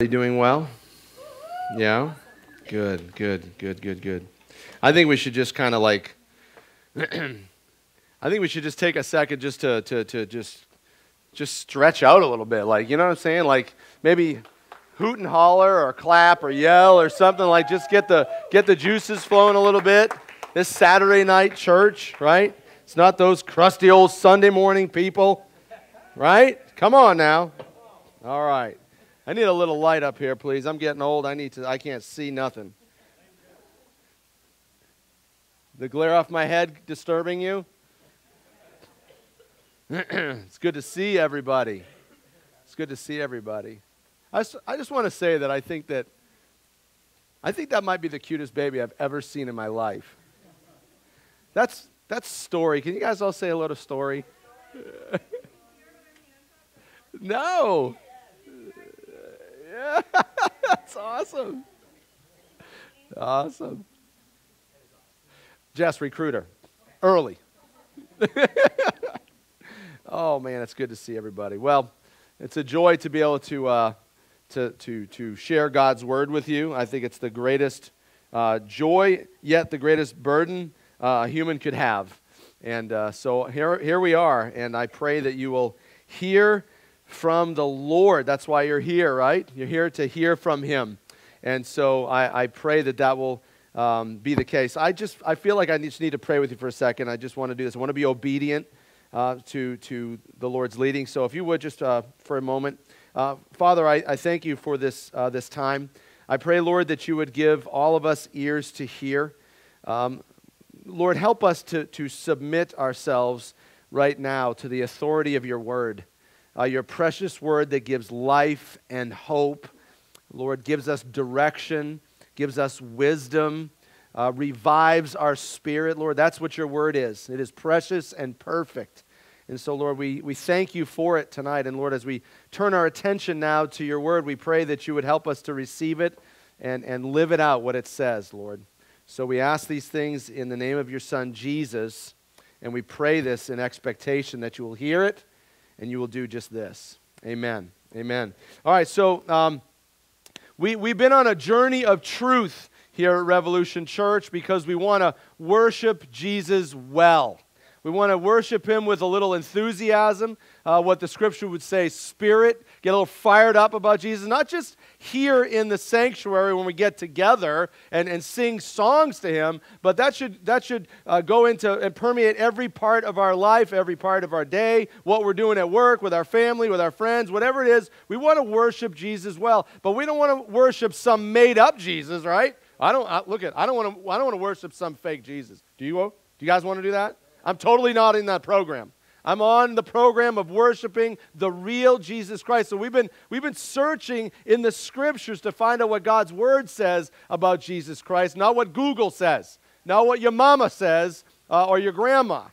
Are doing well? Yeah? Good, good, good, good, good. I think we should just kind of like, I think we should just take a second just to, to, to just, just stretch out a little bit. Like, you know what I'm saying? Like maybe hoot and holler or clap or yell or something like just get the, get the juices flowing a little bit. This Saturday night church, right? It's not those crusty old Sunday morning people, right? Come on now. All right. I need a little light up here, please. I'm getting old. I need to I can't see nothing. The glare off my head disturbing you? it's good to see everybody. It's good to see everybody. I I just want to say that I think that I think that might be the cutest baby I've ever seen in my life. That's that's story. Can you guys all say hello to story? no. Yeah, that's awesome. Awesome. Jess, recruiter. Early. oh, man, it's good to see everybody. Well, it's a joy to be able to, uh, to, to, to share God's word with you. I think it's the greatest uh, joy, yet the greatest burden uh, a human could have. And uh, so here, here we are, and I pray that you will hear from the Lord. That's why you're here, right? You're here to hear from Him. And so I, I pray that that will um, be the case. I just I feel like I just need to pray with you for a second. I just want to do this. I want to be obedient uh, to to the Lord's leading. So if you would just uh, for a moment, uh, Father, I, I thank you for this uh, this time. I pray, Lord, that you would give all of us ears to hear. Um, Lord, help us to to submit ourselves right now to the authority of your word uh, your precious word that gives life and hope. Lord, gives us direction, gives us wisdom, uh, revives our spirit. Lord, that's what your word is. It is precious and perfect. And so, Lord, we, we thank you for it tonight. And Lord, as we turn our attention now to your word, we pray that you would help us to receive it and, and live it out what it says, Lord. So we ask these things in the name of your Son, Jesus, and we pray this in expectation that you will hear it and you will do just this. Amen. Amen. All right, so um, we, we've been on a journey of truth here at Revolution Church because we want to worship Jesus well. We want to worship him with a little enthusiasm, uh, what the scripture would say, spirit, get a little fired up about Jesus, not just here in the sanctuary when we get together and, and sing songs to him, but that should, that should uh, go into and permeate every part of our life, every part of our day, what we're doing at work, with our family, with our friends, whatever it is. We want to worship Jesus well, but we don't want to worship some made up Jesus, right? I don't I, look at. I don't want to. I don't want to worship some fake Jesus. Do you? Do you guys want to do that? I'm totally not in that program. I'm on the program of worshiping the real Jesus Christ. So we've been, we've been searching in the scriptures to find out what God's word says about Jesus Christ, not what Google says, not what your mama says uh, or your grandma. All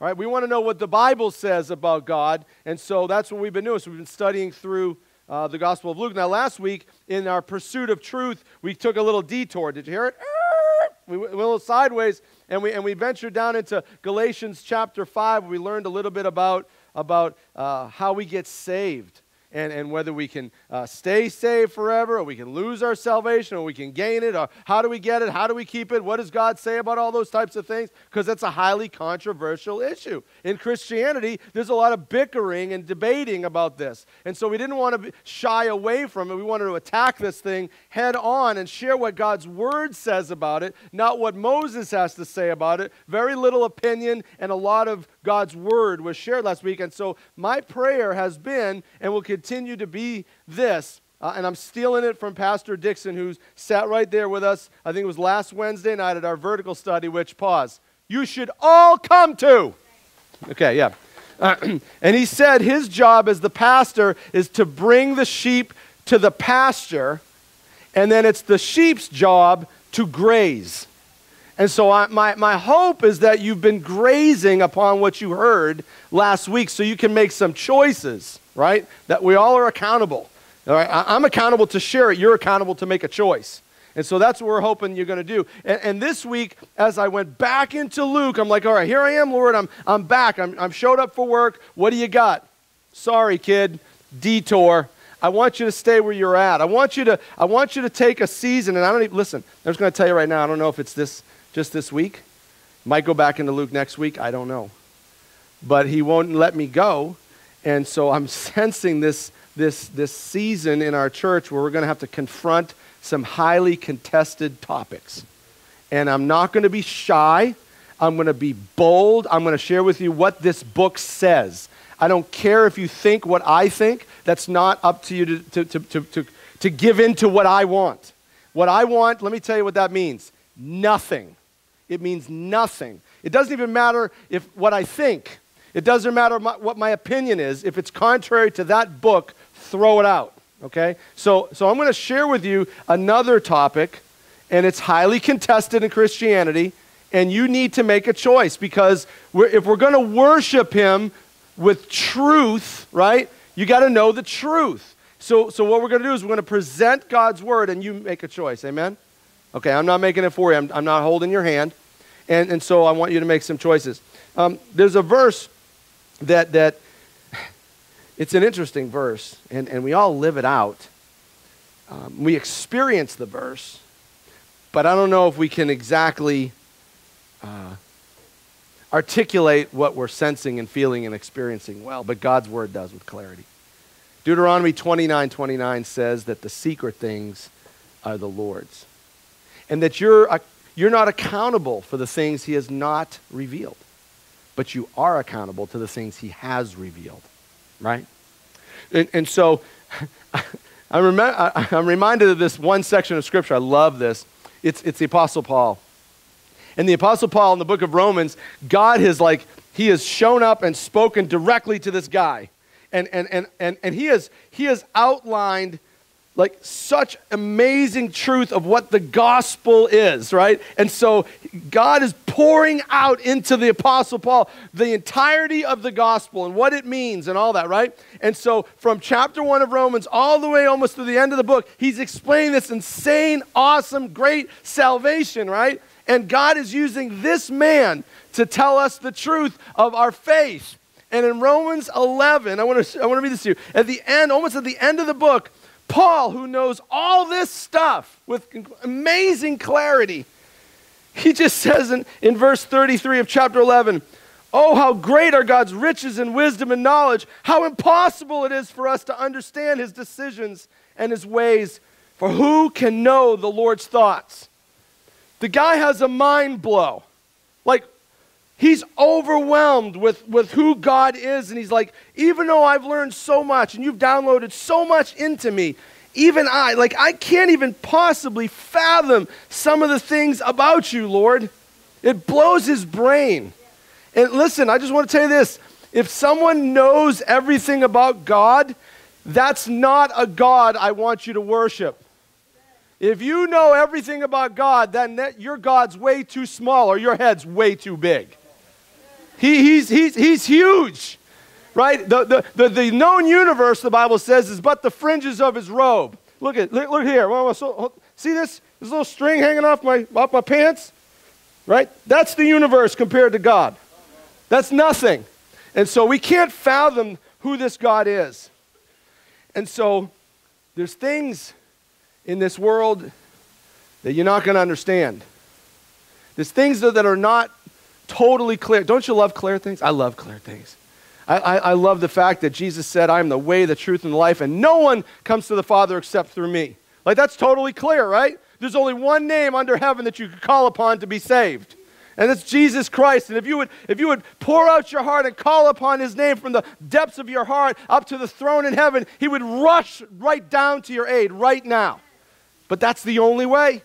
right, we want to know what the Bible says about God, and so that's what we've been doing. So we've been studying through uh, the Gospel of Luke. Now, last week, in our pursuit of truth, we took a little detour. Did you hear it? We went a little sideways and we, and we ventured down into Galatians chapter 5. We learned a little bit about, about uh, how we get saved and, and whether we can uh, stay saved forever or we can lose our salvation or we can gain it or how do we get it? How do we keep it? What does God say about all those types of things? Because that's a highly controversial issue. In Christianity, there's a lot of bickering and debating about this. And so we didn't want to shy away from it. We wanted to attack this thing head on and share what God's word says about it, not what Moses has to say about it. Very little opinion and a lot of God's word was shared last week. And so my prayer has been and will continue to be this. Uh, and I'm stealing it from Pastor Dixon, who's sat right there with us. I think it was last Wednesday night at our vertical study, which, pause, you should all come to. Okay, yeah. Uh, and he said his job as the pastor is to bring the sheep to the pasture, and then it's the sheep's job to graze. And so, I, my, my hope is that you've been grazing upon what you heard last week so you can make some choices, right? That we all are accountable. All right? I, I'm accountable to share it, you're accountable to make a choice. And so that's what we're hoping you're going to do. And, and, this week, as I went back into Luke, I'm like, all right, here I am, Lord. I'm, I'm back. I'm, I'm showed up for work. What do you got? Sorry, kid. Detour. I want you to stay where you're at. I want you to, I want you to take a season, and I don't even, listen, I'm just going to tell you right now, I don't know if it's this, just this week. Might go back into Luke next week. I don't know. But he won't let me go. And so I'm sensing this, this, this season in our church where we're going to have to confront some highly contested topics. And I'm not going to be shy. I'm going to be bold. I'm going to share with you what this book says. I don't care if you think what I think. That's not up to you to, to, to, to, to, to give in to what I want. What I want, let me tell you what that means nothing. It means nothing. It doesn't even matter if what I think. It doesn't matter my, what my opinion is. If it's contrary to that book, throw it out. Okay? So, so I'm going to share with you another topic, and it's highly contested in Christianity, and you need to make a choice because we're, if we're going to worship Him with truth, right, you got to know the truth. So, so what we're going to do is we're going to present God's word, and you make a choice. Amen? Okay, I'm not making it for you, I'm, I'm not holding your hand. And, and so I want you to make some choices. Um, there's a verse that, that it's an interesting verse, and, and we all live it out. Um, we experience the verse, but I don't know if we can exactly uh, articulate what we're sensing and feeling and experiencing well, but God's word does with clarity. Deuteronomy 29 29 says that the secret things are the Lord's, and that you're, uh, you're not accountable for the things He has not revealed but you are accountable to the things he has revealed, right? And, and so I'm, rem- I'm reminded of this one section of Scripture. I love this. It's, it's the Apostle Paul. And the Apostle Paul in the book of Romans, God has like, he has shown up and spoken directly to this guy. And, and, and, and, and he, has, he has outlined like such amazing truth of what the gospel is, right? And so God is pouring out into the Apostle Paul the entirety of the gospel and what it means and all that, right? And so from chapter one of Romans all the way almost to the end of the book, he's explaining this insane, awesome, great salvation, right? And God is using this man to tell us the truth of our faith. And in Romans 11, I want to, I want to read this to you. At the end, almost at the end of the book, Paul, who knows all this stuff with amazing clarity, he just says in, in verse 33 of chapter 11, Oh, how great are God's riches and wisdom and knowledge, how impossible it is for us to understand his decisions and his ways. For who can know the Lord's thoughts? The guy has a mind blow. Like, He's overwhelmed with, with who God is. And he's like, even though I've learned so much and you've downloaded so much into me, even I, like, I can't even possibly fathom some of the things about you, Lord. It blows his brain. And listen, I just want to tell you this if someone knows everything about God, that's not a God I want you to worship. If you know everything about God, then that, your God's way too small or your head's way too big. He, he's, he's, he's huge, right? The, the, the, the known universe, the Bible says, is but the fringes of his robe. Look at look, look here. See this? This little string hanging off my, off my pants? Right? That's the universe compared to God. That's nothing. And so we can't fathom who this God is. And so there's things in this world that you're not going to understand. There's things that are not totally clear. Don't you love clear things? I love clear things. I, I, I, love the fact that Jesus said, I am the way, the truth, and the life, and no one comes to the Father except through me. Like, that's totally clear, right? There's only one name under heaven that you could call upon to be saved. And it's Jesus Christ. And if you would, if you would pour out your heart and call upon his name from the depths of your heart up to the throne in heaven, he would rush right down to your aid right now. But that's the only way.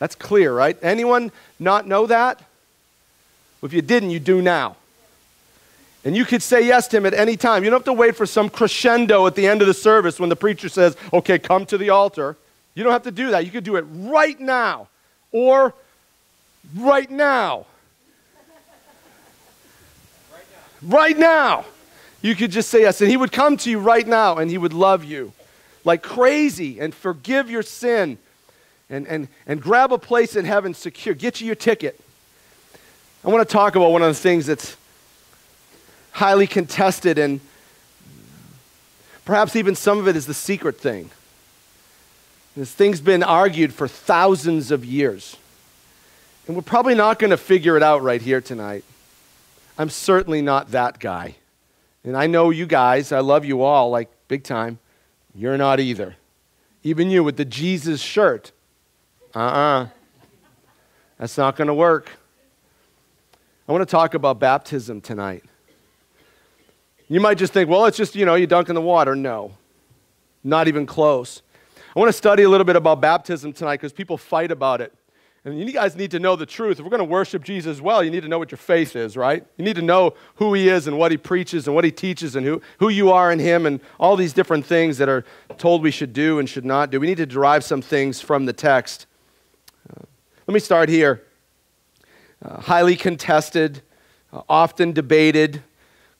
That's clear, right? Anyone not know that? If you didn't, you do now. And you could say yes to him at any time. You don't have to wait for some crescendo at the end of the service when the preacher says, okay, come to the altar. You don't have to do that. You could do it right now or right now. Right now. You could just say yes. And he would come to you right now and he would love you like crazy and forgive your sin and, and, and grab a place in heaven secure. Get you your ticket. I want to talk about one of the things that's highly contested and Perhaps even some of it is the secret thing. This thing's been argued for thousands of years. And we're probably not going to figure it out right here tonight. I'm certainly not that guy. And I know you guys, I love you all, like big time. You're not either. Even you with the Jesus shirt. Uh uh-uh. uh. That's not going to work. I want to talk about baptism tonight. You might just think, well, it's just, you know, you dunk in the water. No, not even close. I want to study a little bit about baptism tonight because people fight about it. And you guys need to know the truth. If we're going to worship Jesus well, you need to know what your faith is, right? You need to know who he is and what he preaches and what he teaches and who, who you are in him and all these different things that are told we should do and should not do. We need to derive some things from the text. Uh, let me start here. Uh, highly contested, uh, often debated,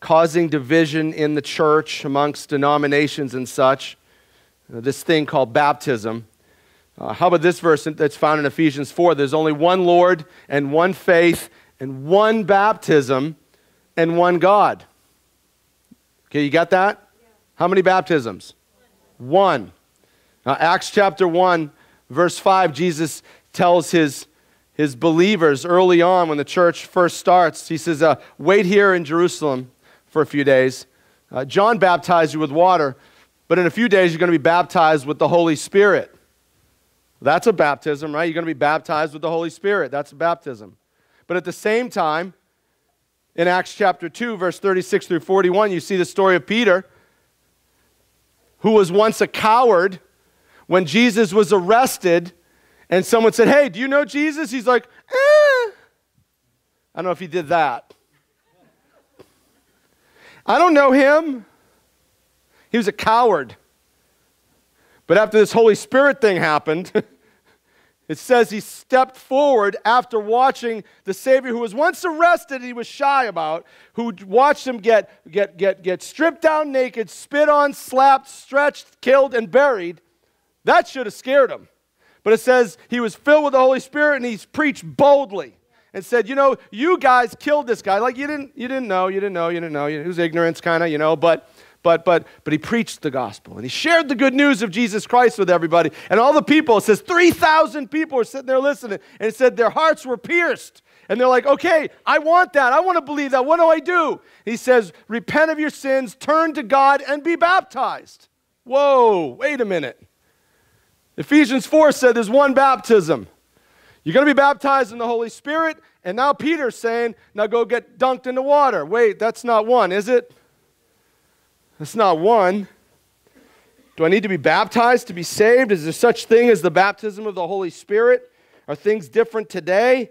causing division in the church amongst denominations and such. Uh, this thing called baptism. Uh, how about this verse that's found in Ephesians 4? There's only one Lord and one faith and one baptism and one God. Okay, you got that? Yeah. How many baptisms? One. Now, Acts chapter 1, verse 5, Jesus tells his, his believers early on when the church first starts, he says, uh, Wait here in Jerusalem for a few days. Uh, John baptized you with water, but in a few days you're going to be baptized with the Holy Spirit. That's a baptism, right? You're going to be baptized with the Holy Spirit. That's a baptism. But at the same time, in Acts chapter 2, verse 36 through 41, you see the story of Peter, who was once a coward when Jesus was arrested, and someone said, Hey, do you know Jesus? He's like, eh. I don't know if he did that. I don't know him. He was a coward. But after this Holy Spirit thing happened, it says he stepped forward after watching the Savior who was once arrested he was shy about, who watched him get, get, get, get stripped down naked, spit on, slapped, stretched, killed, and buried. That should have scared him. But it says he was filled with the Holy Spirit and he's preached boldly and said, you know, you guys killed this guy. Like you didn't, you didn't know, you didn't know, you didn't know. It was ignorance, kind of, you know. But but, but, but he preached the gospel and he shared the good news of Jesus Christ with everybody. And all the people, it says 3,000 people were sitting there listening. And it said their hearts were pierced. And they're like, okay, I want that. I want to believe that. What do I do? He says, repent of your sins, turn to God, and be baptized. Whoa, wait a minute. Ephesians 4 said there's one baptism. You're going to be baptized in the Holy Spirit. And now Peter's saying, now go get dunked in the water. Wait, that's not one, is it? That's not one. Do I need to be baptized to be saved? Is there such thing as the baptism of the Holy Spirit? Are things different today?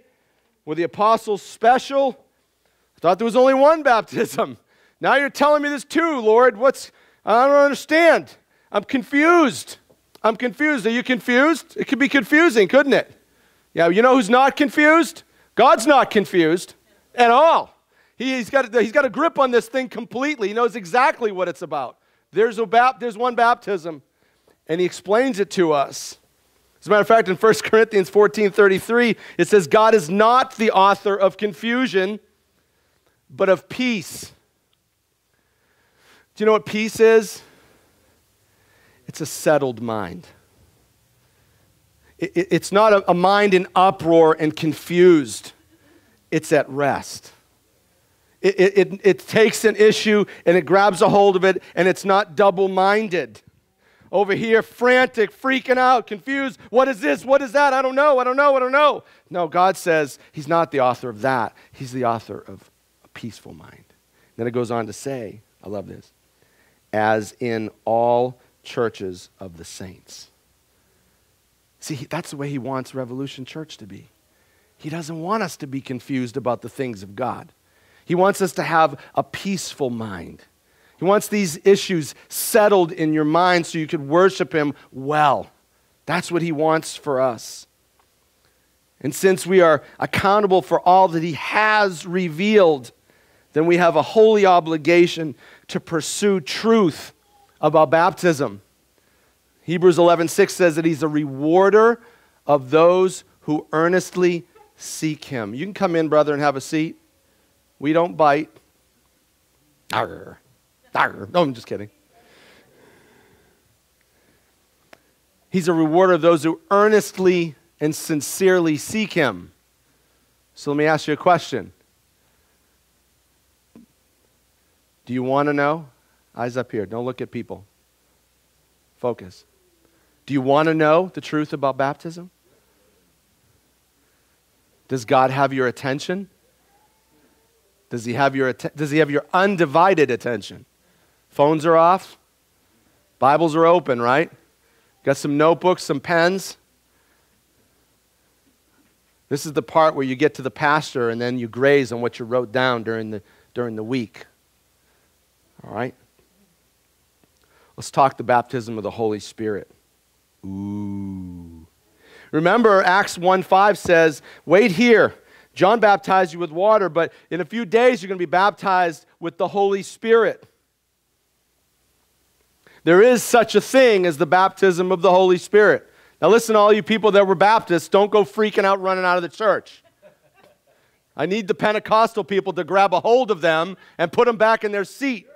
Were the apostles special? I thought there was only one baptism. Now you're telling me there's two, Lord. What's I don't understand. I'm confused. I'm confused. Are you confused? It could be confusing, couldn't it? Yeah, you know who's not confused? God's not confused at all. He, has got, he's got a grip on this thing completely. He knows exactly what it's about. There's, a bap- there's one baptism, and he explains it to us. As a matter of fact, in 1 Corinthians 14 33, it says, God is not the author of confusion, but of peace. Do you know what peace is? It's a settled mind. It, it, it's not a, a mind in uproar and confused, it's at rest. It, it, it, takes an issue and it grabs a hold of it, and it's not double minded. Over here, frantic, freaking out, confused. What is this? What is that? I don't know. I don't know. I don't know. No, God says He's not the author of that. He's the author of a peaceful mind. Then it goes on to say, I love this, as in all churches of the saints. See, that's the way He wants Revolution Church to be. He doesn't want us to be confused about the things of God. He wants us to have a peaceful mind. He wants these issues settled in your mind so you could worship Him well. That's what He wants for us. And since we are accountable for all that He has revealed, then we have a holy obligation to pursue truth about baptism. Hebrews 11:6 says that he's a rewarder of those who earnestly seek him. You can come in, brother, and have a seat. We don't bite. Arr. Arr. No, I'm just kidding. He's a rewarder of those who earnestly and sincerely seek him. So let me ask you a question. Do you want to know? Eyes up here. Don't look at people. Focus. Do you want to know the truth about baptism? Does God have your attention? Does he have your, does he have your undivided attention? Phones are off. Bibles are open, right? Got some notebooks, some pens. This is the part where you get to the pastor and then you graze on what you wrote down during the, during the week. All right? Let's talk the baptism of the Holy Spirit. Ooh. Remember, Acts 1 5 says, Wait here. John baptized you with water, but in a few days you're going to be baptized with the Holy Spirit. There is such a thing as the baptism of the Holy Spirit. Now, listen, all you people that were Baptists, don't go freaking out running out of the church. I need the Pentecostal people to grab a hold of them and put them back in their seat.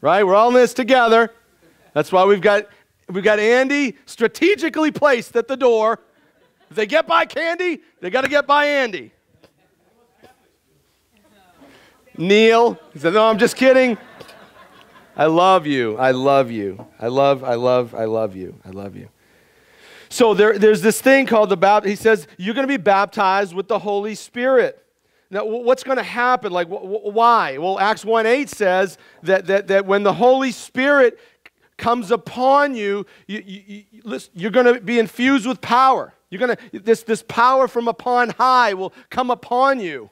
Right? We're all in this together. That's why we've got, we've got Andy strategically placed at the door. If they get by Candy, they got to get by Andy. Neil, he said, No, I'm just kidding. I love you. I love you. I love, I love, I love you. I love you. So there, there's this thing called the baptism. He says, You're going to be baptized with the Holy Spirit. Now, what's going to happen? Like, wh- why? Well, Acts 1 8 says that, that, that when the Holy Spirit comes upon you, you, you, you you're going to be infused with power. You're going to, this, this power from upon high will come upon you.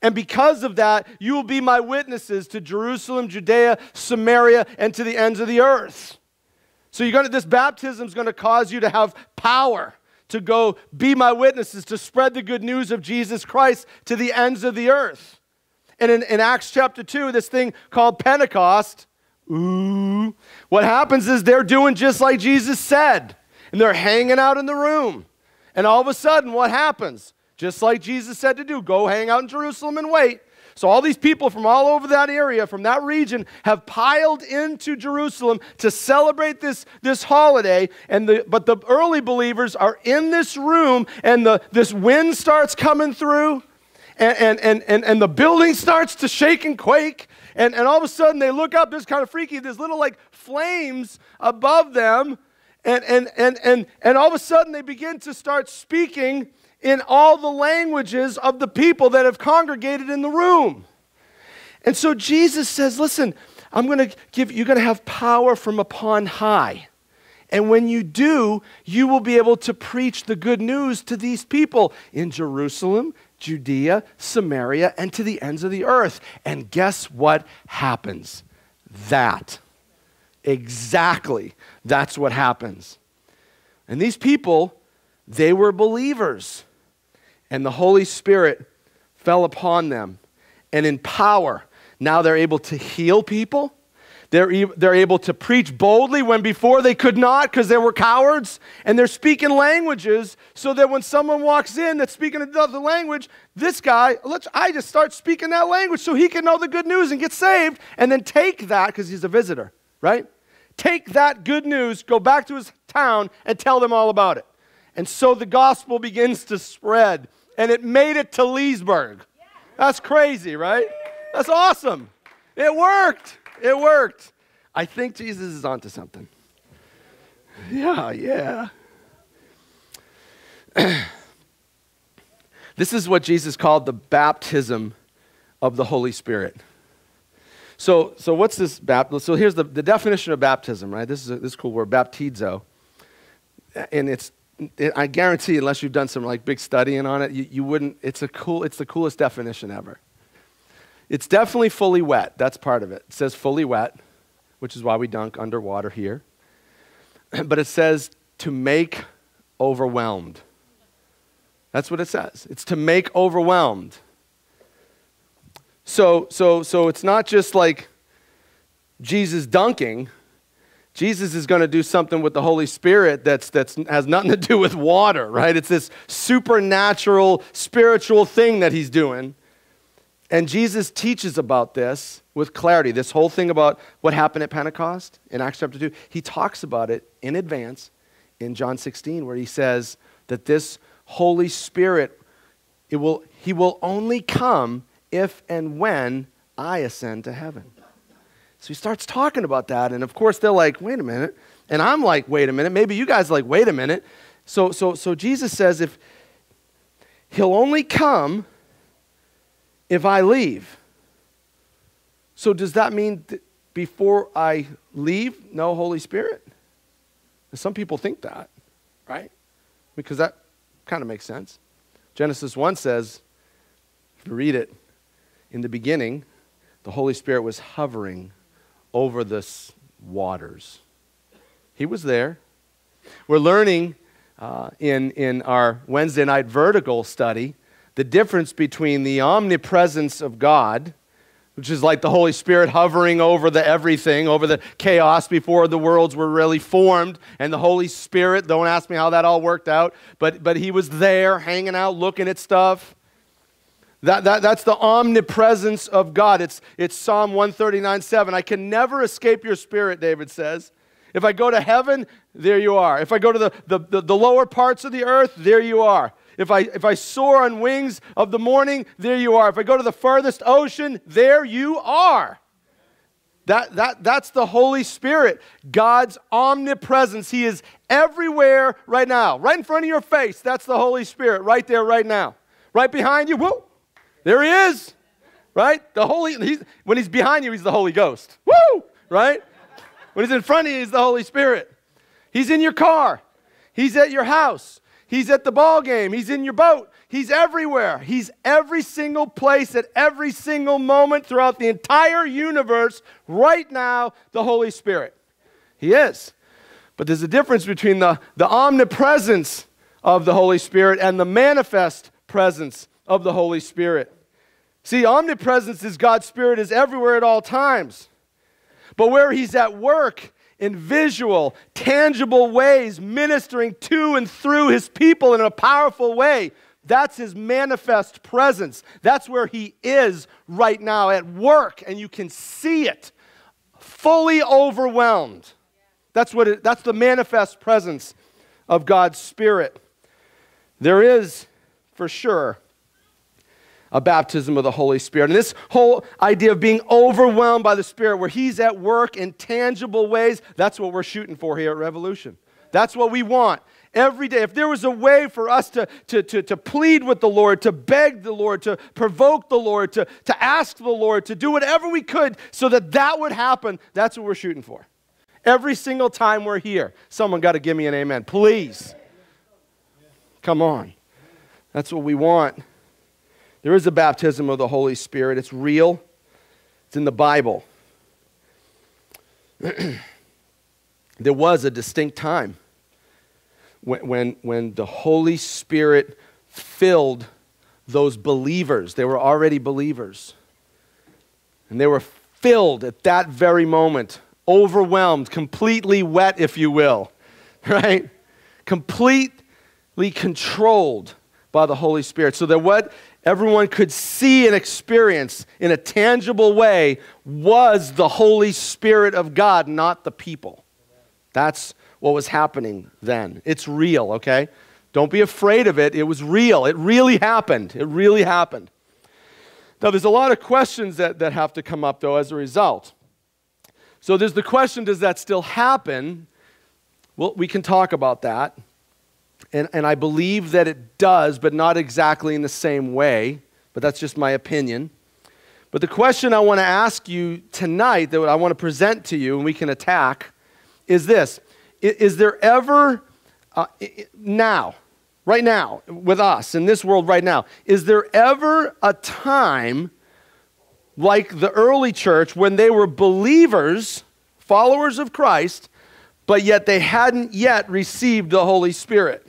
And because of that, you will be my witnesses to Jerusalem, Judea, Samaria, and to the ends of the earth. So you're going to, this baptism is going to cause you to have power to go be my witnesses, to spread the good news of Jesus Christ to the ends of the earth. And in, in Acts chapter 2, this thing called Pentecost, ooh, what happens is they're doing just like Jesus said, and they're hanging out in the room. And all of a sudden, what happens? just like Jesus said to do go hang out in Jerusalem and wait. So, all these people from all over that area, from that region, have piled into Jerusalem to celebrate this, this holiday. And the, but the early believers are in this room, and the, this wind starts coming through, and, and, and, and, and the building starts to shake and quake. And, and all of a sudden, they look up, this kind of freaky, there's little like flames above them. And, and, and, and, and all of a sudden, they begin to start speaking in all the languages of the people that have congregated in the room. And so Jesus says, Listen, I'm going to give you're going to have power from upon high. And when you do, you will be able to preach the good news to these people in Jerusalem, Judea, Samaria, and to the ends of the earth. And guess what happens? That. Exactly. That's what happens. And these people, they were believers and the Holy Spirit fell upon them. And in power, now they're able to heal people. They're, they're able to preach boldly when before they could not because they were cowards. And they're speaking languages so that when someone walks in that's speaking another language, this guy, let's, I just start speaking that language so he can know the good news and get saved. And then take that, because he's a visitor, right? Take that good news, go back to his town, and tell them all about it. And so the gospel begins to spread and it made it to Leesburg. That's crazy, right? That's awesome. It worked. It worked. I think Jesus is onto something. Yeah, yeah. this is what Jesus called the baptism of the Holy Spirit. So, so what's this baptism? So here's the, the definition of baptism, right? This is a, this is cool word, baptizo. And it's I guarantee, unless you've done some like big studying on it, you, you wouldn't. It's a cool. It's the coolest definition ever. It's definitely fully wet. That's part of it. It says fully wet, which is why we dunk underwater here. But it says to make overwhelmed. That's what it says. It's to make overwhelmed. So, so, so it's not just like Jesus dunking Jesus is going to do something with the Holy Spirit that's, that's has nothing to do with water, right? It's this supernatural, spiritual thing that he's doing. And Jesus teaches about this with clarity. This whole thing about what happened at Pentecost in Acts chapter 2, he talks about it in advance in John 16, where he says that this Holy Spirit, it will, he will only come if and when I ascend to heaven. So he starts talking about that. And of course, they're like, wait a minute. And I'm like, wait a minute. Maybe you guys like, wait a minute. So, so, so Jesus says, if he'll only come if I leave. So, does that mean that before I leave, no Holy Spirit? some people think that, right? Because that kind of makes sense. Genesis 1 says, if you read it, in the beginning, the Holy Spirit was hovering over the waters. He was there. We're learning uh, in, in our Wednesday night vertical study the difference between the omnipresence of God, which is like the Holy Spirit hovering over the everything, over the chaos before the worlds were really formed, and the Holy Spirit, don't ask me how that all worked out, but, but He was there hanging out, looking at stuff. That, that, that's the omnipresence of God. It's, it's Psalm 139 7. I can never escape your spirit, David says. If I go to heaven, there you are. If I go to the, the, the, the lower parts of the earth, there you are. If I, if I soar on wings of the morning, there you are. If I go to the farthest ocean, there you are. That, that, that's the Holy Spirit, God's omnipresence. He is everywhere right now, right in front of your face. That's the Holy Spirit, right there, right now. Right behind you, whoa, there he is, right? The Holy, he's, when he's behind you, he's the Holy Ghost. Woo, right? When he's in front of you, he's the Holy Spirit. He's in your car, he's at your house, He's at the ball game. He's in your boat. He's everywhere. He's every single place at every single moment throughout the entire universe. Right now, the Holy Spirit. He is. But there's a difference between the, the omnipresence of the Holy Spirit and the manifest presence of the Holy Spirit. See, omnipresence is God's Spirit is everywhere at all times. But where He's at work in visual, tangible ways, ministering to and through his people in a powerful way. That's his manifest presence. That's where he is right now at work, and you can see it. Fully overwhelmed. That's, what it, that's the manifest presence of God's Spirit. There is, for sure, a baptism of the Holy Spirit. And this whole idea of being overwhelmed by the Spirit, where He's at work in tangible ways, that's what we're shooting for here at Revolution. That's what we want every day. If there was a way for us to, to, to, to plead with the Lord, to beg the Lord, to provoke the Lord, to, to ask the Lord, to do whatever we could so that that would happen, that's what we're shooting for. Every single time we're here, someone got to give me an amen. Please. Come on. That's what we want. There is a baptism of the Holy Spirit. It's real, it's in the Bible. there was a distinct time when, when, when the Holy Spirit filled those believers. They were already believers. And they were filled at that very moment, overwhelmed, completely wet, if you will, right? Completely controlled by the Holy Spirit. So that what everyone could see and experience in a tangible way was the Holy Spirit of God, not the people. That's what was happening then. It's real, okay? Don't be afraid of it. It was real. It really happened. It really happened. Now, there's a lot of questions that, that have to come up, though, as a result. So, there's the question does that still happen? Well, we can talk about that. And, and I believe that it does, but not exactly in the same way. But that's just my opinion. But the question I want to ask you tonight, that I want to present to you and we can attack, is this Is there ever, uh, now, right now, with us in this world right now, is there ever a time like the early church when they were believers, followers of Christ, but yet they hadn't yet received the Holy Spirit?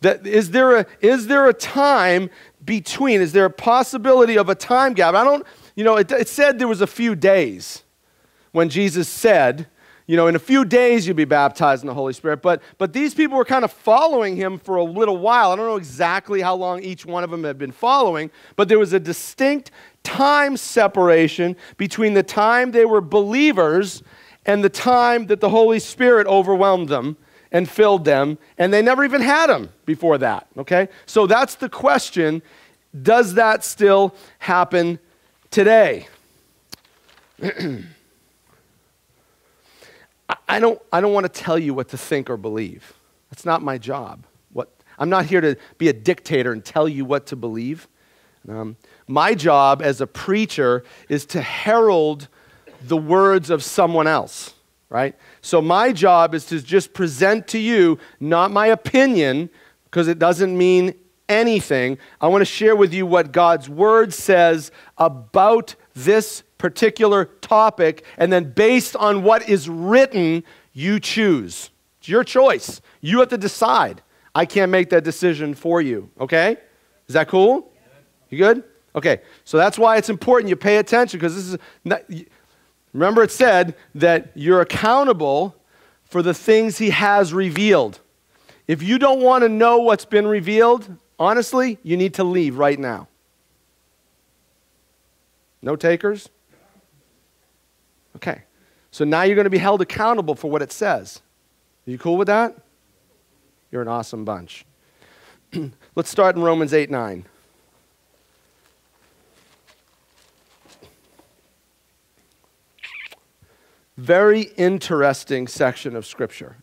That, is, there a, is there a time between? Is there a possibility of a time gap? I don't, you know, it, it said there was a few days when Jesus said, you know, in a few days you'll be baptized in the Holy Spirit. But, but these people were kind of following him for a little while. I don't know exactly how long each one of them had been following, but there was a distinct time separation between the time they were believers and the time that the Holy Spirit overwhelmed them and filled them, and they never even had them before that, okay? So that's the question. Does that still happen today? I don't, I don't want to tell you what to think or believe. That's not my job. What, I'm not here to be a dictator and tell you what to believe. Um, my job as a preacher is to herald the words of someone else, right? So my job is to just present to you not my opinion, because it doesn't mean anything. I want to share with you what God's word says about this particular topic, and then based on what is written, you choose. It's your choice. You have to decide. I can't make that decision for you, okay? Is that cool? You good? Okay, so that's why it's important you pay attention because this is. Not, remember, it said that you're accountable for the things He has revealed. If you don't want to know what's been revealed, honestly, you need to leave right now. No takers? Okay. So now you're going to be held accountable for what it says. Are you cool with that? You're an awesome bunch. Let's start in Romans 8 9. Very interesting section of Scripture.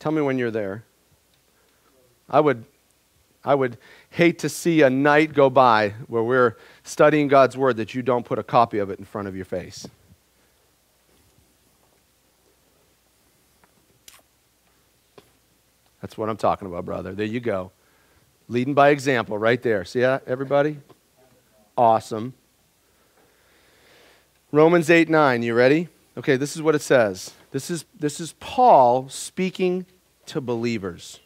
Tell me when you're there. I would, I would hate to see a night go by where we're studying God's Word that you don't put a copy of it in front of your face. That's what I'm talking about, brother. There you go. Leading by example right there. See that, everybody? Awesome. Romans 8 9. You ready? Okay, this is what it says. This is, this is Paul speaking to believers.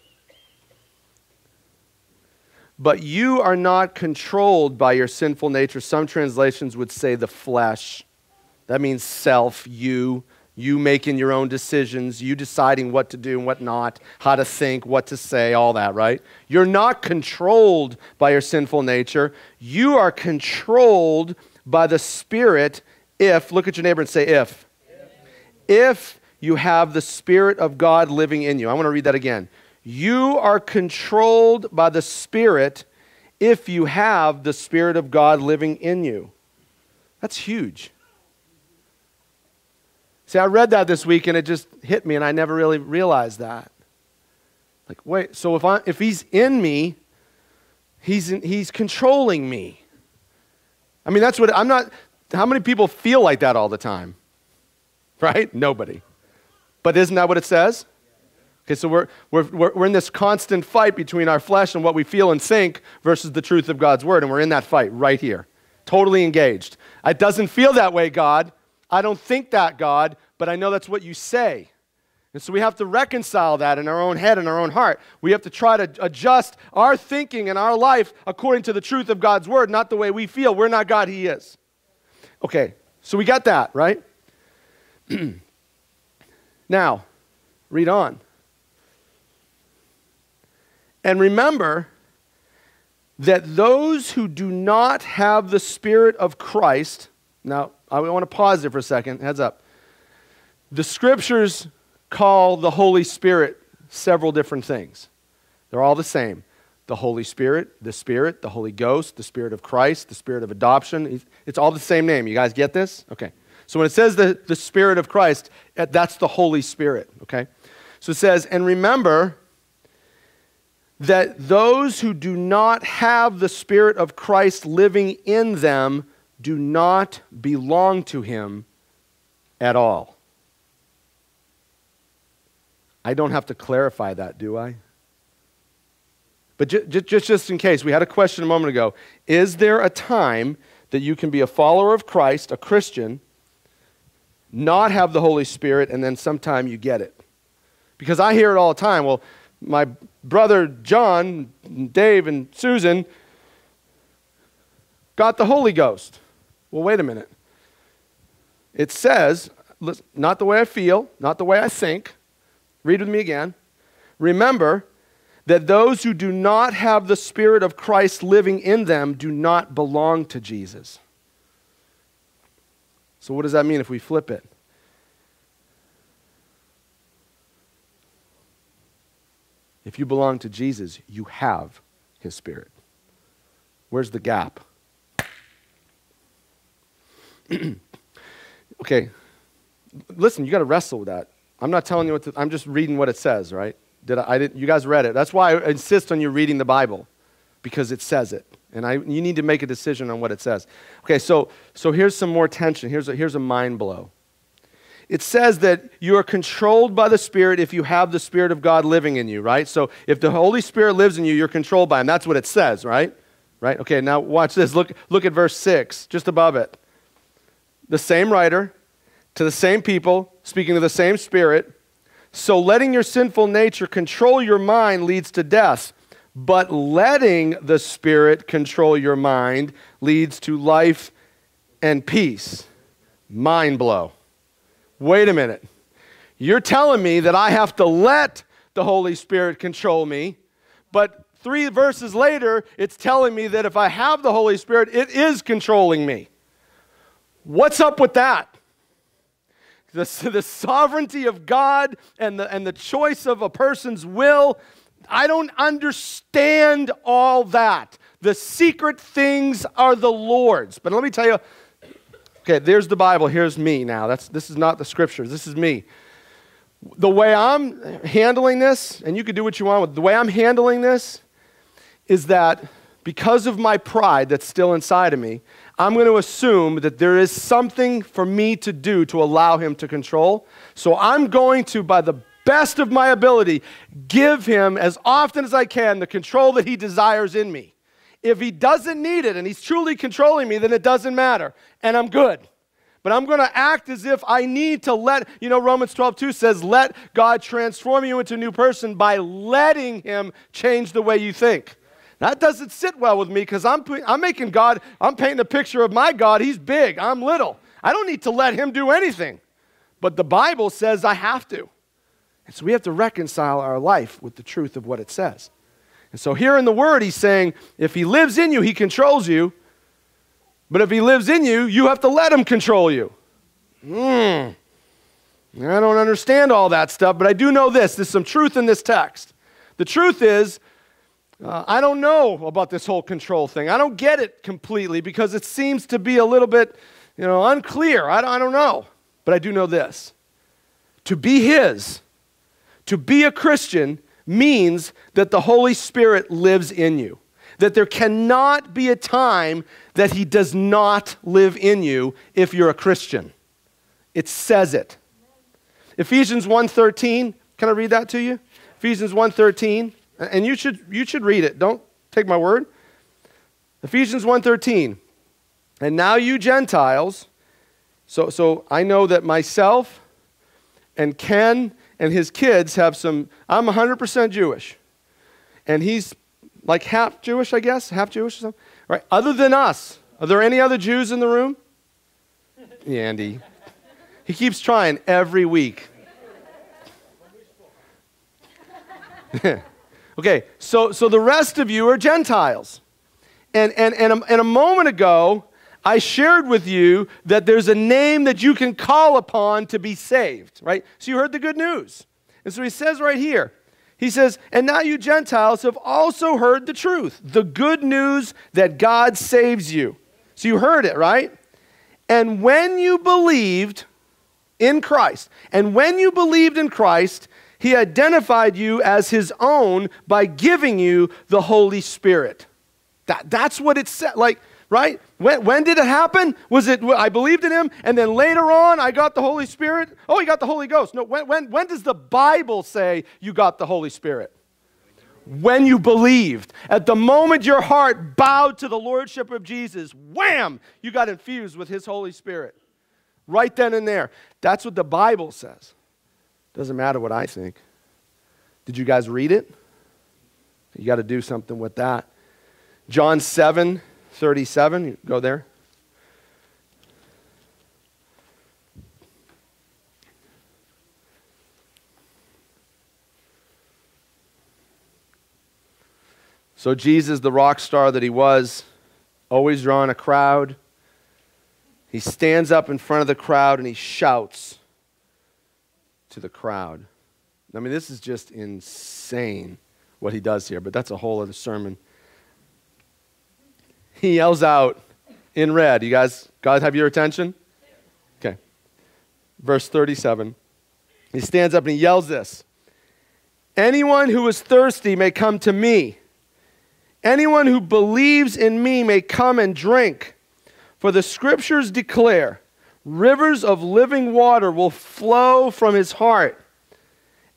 But you are not controlled by your sinful nature. Some translations would say the flesh. That means self, you, you making your own decisions, you deciding what to do and what not, how to think, what to say, all that, right? You're not controlled by your sinful nature. You are controlled by the Spirit if, look at your neighbor and say, if if you have the Spirit of God living in you. I want to read that again. You are controlled by the Spirit if you have the Spirit of God living in you. That's huge. See, I read that this week and it just hit me, and I never really realized that. Like, wait, so if, I, if he's in me, he's, in, he's controlling me. I mean, that's what I'm not. How many people feel like that all the time? right? Nobody. But isn't that what it says? Okay, so we're, we're, we're in this constant fight between our flesh and what we feel and think versus the truth of God's word, and we're in that fight right here, totally engaged. It doesn't feel that way, God. I don't think that, God, but I know that's what you say. And so we have to reconcile that in our own head and our own heart. We have to try to adjust our thinking and our life according to the truth of God's word, not the way we feel. We're not God, He is. Okay, so we got that, right? now, read on. And remember that those who do not have the Spirit of Christ, now I want to pause there for a second, heads up. The scriptures call the Holy Spirit several different things, they're all the same. The Holy Spirit, the Spirit, the Holy Ghost, the Spirit of Christ, the Spirit of adoption. It's all the same name. You guys get this? Okay. So when it says the, the Spirit of Christ, eh, that's the Holy Spirit, okay? So it says, and remember that those who do not have the Spirit of Christ living in them do not belong to Him at all. I don't have to clarify that, do I? But just, just, just in case, we had a question a moment ago. Is there a time that you can be a follower of Christ, a Christian, not have the Holy Spirit, and then sometime you get it. Because I hear it all the time. Well, my brother John, Dave, and Susan got the Holy Ghost. Well, wait a minute. It says, not the way I feel, not the way I think. Read with me again. Remember that those who do not have the Spirit of Christ living in them do not belong to Jesus. So, what does that mean if we flip it? If you belong to Jesus, you have his spirit. Where's the gap? okay, listen, you got to wrestle with that. I'm not telling you what to, I'm just reading what it says, right? Did I, I didn't, you guys read it. That's why I insist on you reading the Bible, because it says it. And I, you need to make a decision on what it says. Okay, so, so here's some more tension. Here's a, here's a mind blow. It says that you are controlled by the Spirit if you have the Spirit of God living in you, right? So if the Holy Spirit lives in you, you're controlled by Him. That's what it says, right? Right? Okay, now watch this. Look, look at verse 6, just above it. The same writer, to the same people, speaking to the same Spirit. So letting your sinful nature control your mind leads to death but letting the Spirit control your mind leads to life and peace. Mind blow. Wait a minute. You're telling me that I have to let the Holy Spirit control me, but three verses later, it's telling me that if I have the Holy Spirit, it is controlling me. What's up with that? The, the sovereignty of God and the, and the choice of a person's will I don't understand all that. The secret things are the Lord's. But let me tell you okay, there's the Bible. Here's me now. That's, this is not the scriptures. This is me. The way I'm handling this, and you can do what you want with the way I'm handling this, is that because of my pride that's still inside of me, I'm going to assume that there is something for me to do to allow him to control. So I'm going to, by the best of my ability, give him as often as I can the control that he desires in me. If he doesn't need it and he's truly controlling me, then it doesn't matter, and I'm good. But I'm going to act as if I need to let, you know, Romans 12, 2 says, let God transform you into a new person by letting him change the way you think. That doesn't sit well with me because I'm, I'm making God, I'm painting a picture of my God. He's big, I'm little. I don't need to let him do anything. But the Bible says I have to. And so we have to reconcile our life with the truth of what it says. And so here in the Word, he's saying, if he lives in you, he controls you. But if he lives in you, you have to let him control you. Hmm. I don't understand all that stuff, but I do know this. There's some truth in this text. The truth is, uh, I don't know about this whole control thing. I don't get it completely because it seems to be a little bit, you know, unclear. I don't, I don't know. But I do know this. To be his to be a Christian means that the Holy Spirit lives in you. That there cannot be a time that He does not live in you if you're a Christian. It says it. Ephesians 1:13, can I read that to you? Ephesians 1:13, and you should you should read it. Don't take my word. Ephesians 1:13. And now you Gentiles, so so I know that myself and Ken and his kids have some. I'm 100% Jewish. And he's like half Jewish, I guess, half Jewish or something. Right? Other than us, are there any other Jews in the room? Yeah, Andy. He keeps trying every week. okay, so, so the rest of you are Gentiles. And, and, and, a, and a moment ago, I shared with you that there's a name that you can call upon to be saved, right? So you heard the good news. And so he says right here, he says, And now you Gentiles have also heard the truth, the good news that God saves you. So you heard it, right? And when you believed in Christ, and when you believed in Christ, he identified you as his own by giving you the Holy Spirit. That, that's what it said. Like, right? When, when did it happen? Was it, I believed in him, and then later on I got the Holy Spirit? Oh, you got the Holy Ghost. No, when, when, when does the Bible say you got the Holy Spirit? When you believed. At the moment your heart bowed to the Lordship of Jesus, wham, you got infused with his Holy Spirit. Right then and there. That's what the Bible says. Doesn't matter what I think. Did you guys read it? You got to do something with that. John 7 37. Go there. So, Jesus, the rock star that he was, always drawing a crowd. He stands up in front of the crowd and he shouts to the crowd. I mean, this is just insane what he does here, but that's a whole other sermon. He yells out in red. You guys, guys have your attention? Okay. Verse 37. He stands up and he yells this Anyone who is thirsty may come to me. Anyone who believes in me may come and drink. For the scriptures declare rivers of living water will flow from his heart.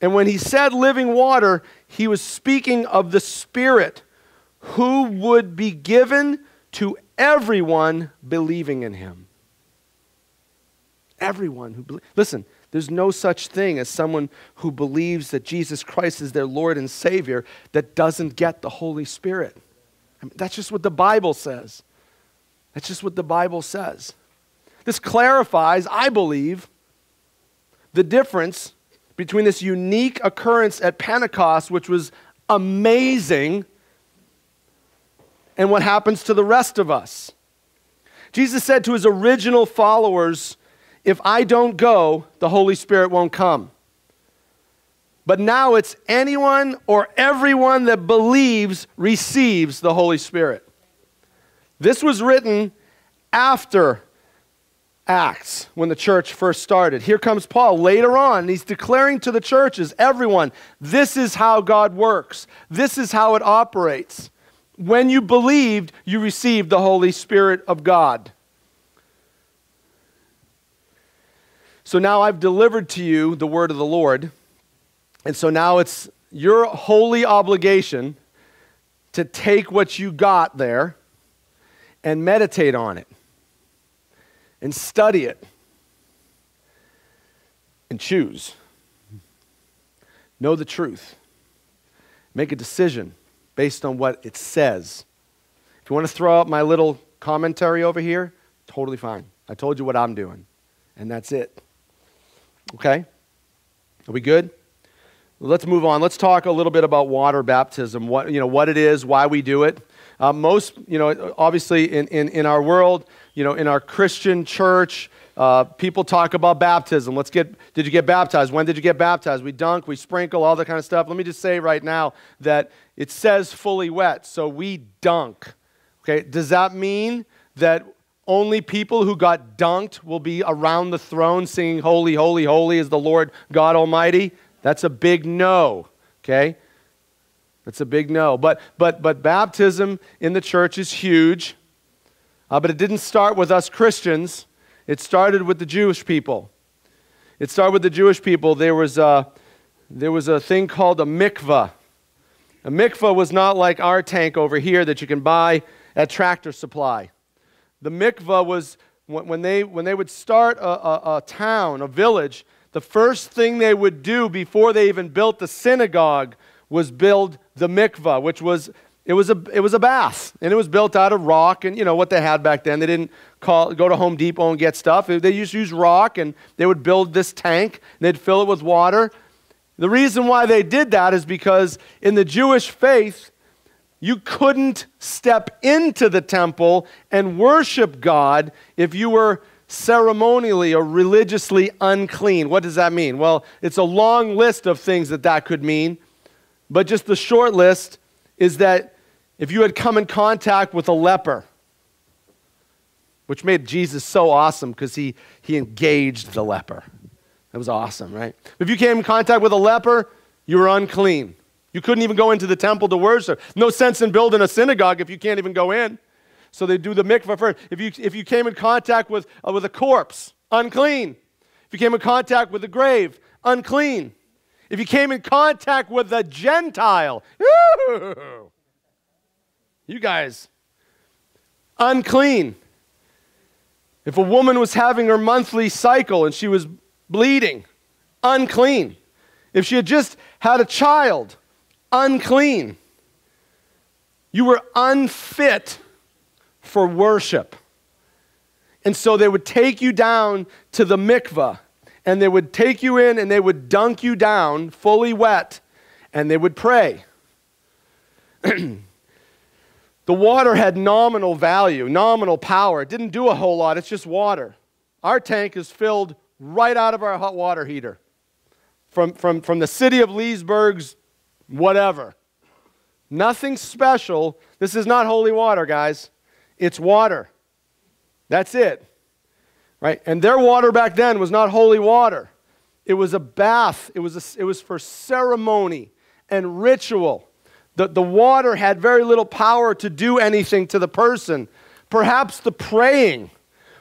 And when he said living water, he was speaking of the Spirit who would be given to everyone believing in him. Everyone who believes. Listen, there's no such thing as someone who believes that Jesus Christ is their Lord and Savior that doesn't get the Holy Spirit. I mean, that's just what the Bible says. That's just what the Bible says. This clarifies, I believe, the difference between this unique occurrence at Pentecost, which was amazing, and what happens to the rest of us. Jesus said to his original followers, if I don't go, the Holy Spirit won't come. But now it's anyone or everyone that believes receives the Holy Spirit. This was written after Acts when the church first started. Here comes Paul later on. He's declaring to the churches, everyone, this is how God works, this is how it operates. When you believed, you received the Holy Spirit of God. So now I've delivered to you the word of the Lord. And so now it's your holy obligation to take what you got there and meditate on it and study it and choose. Know the truth. Make a decision based on what it says. If you want to throw out my little commentary over here, totally fine. I told you what I'm doing, and that's it. Okay? Are we good? Let's move on. Let's talk a little bit about water baptism, what, you know, what it is, why we do it. Uh, most, you know, obviously in, in, in our world, you know, in our Christian church, uh, people talk about baptism. Let's get, did you get baptized? When did you get baptized? We dunk, we sprinkle, all that kind of stuff. Let me just say right now that it says fully wet, so we dunk. Okay, does that mean that only people who got dunked will be around the throne singing, Holy, Holy, Holy is the Lord God Almighty. That's a big no, okay? That's a big no. But, but, but baptism in the church is huge. Uh, but it didn't start with us Christians, it started with the Jewish people. It started with the Jewish people. There was a, there was a thing called a mikvah. A mikvah was not like our tank over here that you can buy at Tractor Supply. The mikvah was when they, when they would start a, a, a town, a village, the first thing they would do before they even built the synagogue was build the mikvah, which was it was a it was a bath, and it was built out of rock, and you know what they had back then. They didn't call go to Home Depot and get stuff. They used to use rock, and they would build this tank. And they'd fill it with water. The reason why they did that is because in the Jewish faith, you couldn't step into the temple and worship God if you were ceremonially or religiously unclean. What does that mean? Well, it's a long list of things that that could mean, but just the short list is that if you had come in contact with a leper, which made Jesus so awesome because he, he engaged the leper. That was awesome, right? If you came in contact with a leper, you were unclean. You couldn't even go into the temple to worship. No sense in building a synagogue if you can't even go in. So they do the mikvah first. If you, if you came in contact with, uh, with a corpse, unclean. If you came in contact with a grave, unclean. If you came in contact with a Gentile, you guys, unclean. If a woman was having her monthly cycle and she was bleeding, unclean. If she had just had a child, unclean. You were unfit for worship. And so they would take you down to the mikvah and they would take you in and they would dunk you down fully wet and they would pray. The water had nominal value, nominal power. It didn't do a whole lot, it's just water. Our tank is filled right out of our hot water heater from, from, from the city of Leesburg's whatever. Nothing special. This is not holy water, guys. It's water. That's it. Right? And their water back then was not holy water. It was a bath. It was, a, it was for ceremony and ritual. The, the water had very little power to do anything to the person. Perhaps the praying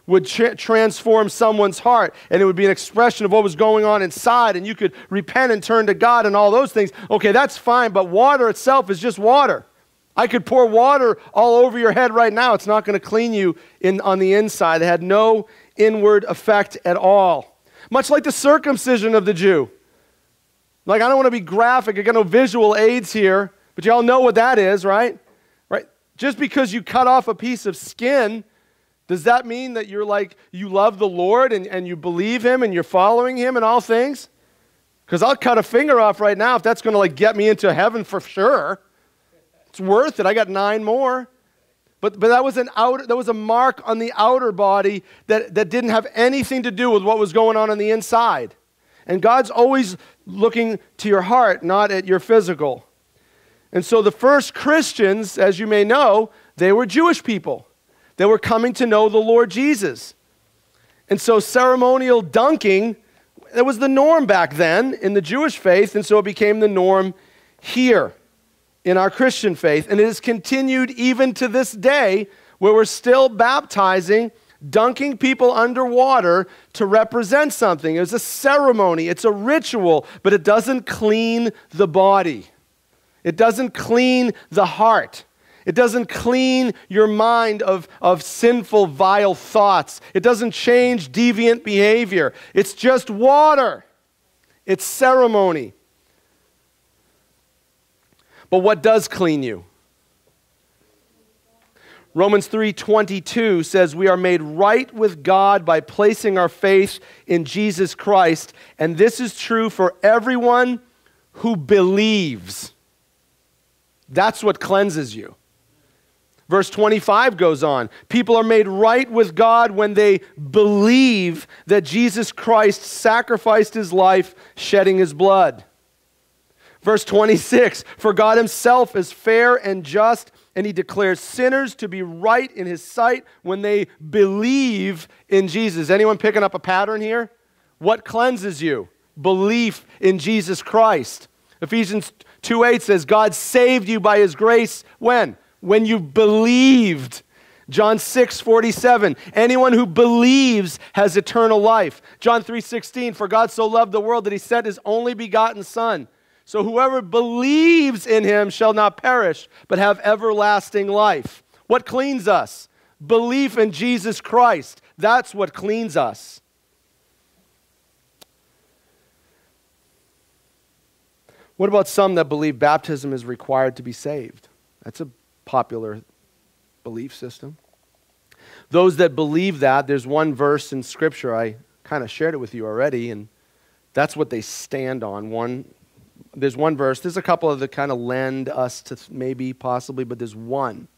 would tra- transform someone's heart and it would be an expression of what was going on inside and you could repent and turn to God and all those things. Okay, that's fine, but water itself is just water. I could pour water all over your head right now. It's not going to clean you in, on the inside. It had no inward effect at all. Much like the circumcision of the Jew. Like, I don't want to be graphic, I got no visual aids here, but you all know what that is, right? Right? Just because you cut off a piece of skin, does that mean that you're like, you love the Lord and, and you believe Him and you're following Him in all things? Because I'll cut a finger off right now if that's going to like get me into heaven for sure. It's worth it. I got nine more. But, but that was an outer, that was a mark on the outer body that, that didn't have anything to do with what was going on on the inside. And God's always looking to your heart, not at your physical. And so the first Christians, as you may know, they were Jewish people. They were coming to know the Lord Jesus. And so ceremonial dunking, that was the norm back then in the Jewish faith, and so it became the norm here in our Christian faith. And it has continued even to this day, where we're still baptizing, dunking people underwater to represent something. It's a ceremony, it's a ritual, but it doesn't clean the body, it doesn't clean the heart. It doesn't clean your mind of, of sinful, vile thoughts. It doesn't change deviant behavior. It's just water, it's ceremony. But what does clean you? Romans 3:22 says we are made right with God by placing our faith in Jesus Christ, and this is true for everyone who believes. That's what cleanses you. Verse 25 goes on People are made right with God when they believe that Jesus Christ sacrificed his life, shedding his blood. Verse 26 For God himself is fair and just, and he declares sinners to be right in his sight when they believe in Jesus. Anyone picking up a pattern here? What cleanses you? Belief in Jesus Christ. Ephesians 2 8 says, God saved you by his grace when? When you believed. John 6, 47. Anyone who believes has eternal life. John 3, 16. For God so loved the world that he sent his only begotten Son. So whoever believes in him shall not perish, but have everlasting life. What cleans us? Belief in Jesus Christ. That's what cleans us. What about some that believe baptism is required to be saved? That's a popular belief system. Those that believe that, there's one verse in Scripture, I kind of shared it with you already, and that's what they stand on. One, there's one verse, there's a couple of that kind of lend us to maybe, possibly, but there's one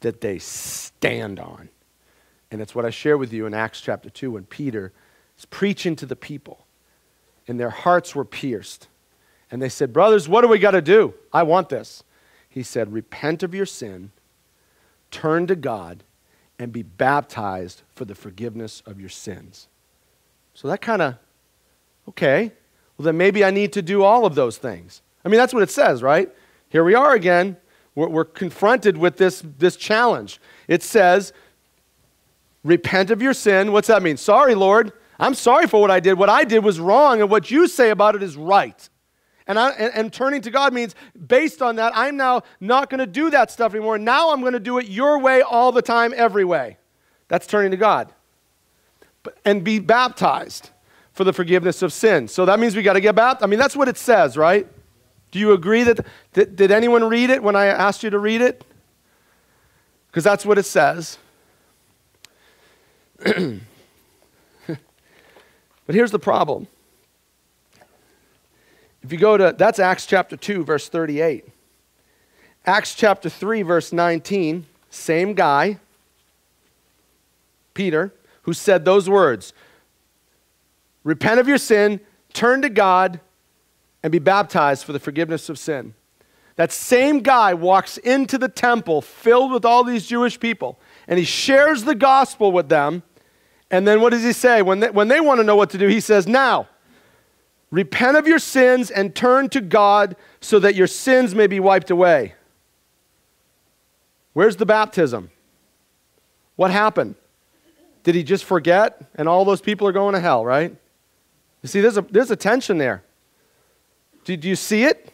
that they stand on. And it's what I share with you in Acts chapter 2 when Peter is preaching to the people, and their hearts were pierced. And they said, Brothers, what do we got to do? I want this. He said, Repent of your sin, turn to God, and be baptized for the forgiveness of your sins. So that kind of, okay, well, then maybe I need to do all of those things. I mean, that's what it says, right? Here we are again. We're, we're confronted with this, this challenge. It says, Repent of your sin. What's that mean? Sorry, Lord. I'm sorry for what I did. What I did was wrong, and what you say about it is right. And, I, and, and, turning to God means based on that, I'm now not going to do that stuff anymore. Now I'm going to do it your way all the time, every way. That's turning to God. But, and be baptized for the forgiveness of sin. So that means we got to get baptized. I mean, that's what it says, right? Do you agree that, that did anyone read it when I asked you to read it? Because that's what it says. but here's the problem. If you go to, that's Acts chapter 2, verse 38. Acts chapter 3, verse 19. same guy, Peter, who said those words Repent of your sin, turn to God, and be baptized for the forgiveness of sin. That same guy walks into the temple filled with all these Jewish people, and he shares the gospel with them. And then what does he say? When they, when they want to know what to do, he says, Now, repent of your sins and turn to God so that your sins may be wiped away. Where's the baptism? What happened? Did he just forget and all those people are going to hell, right? You see, there's a, there's a tension there. Do, do you see it?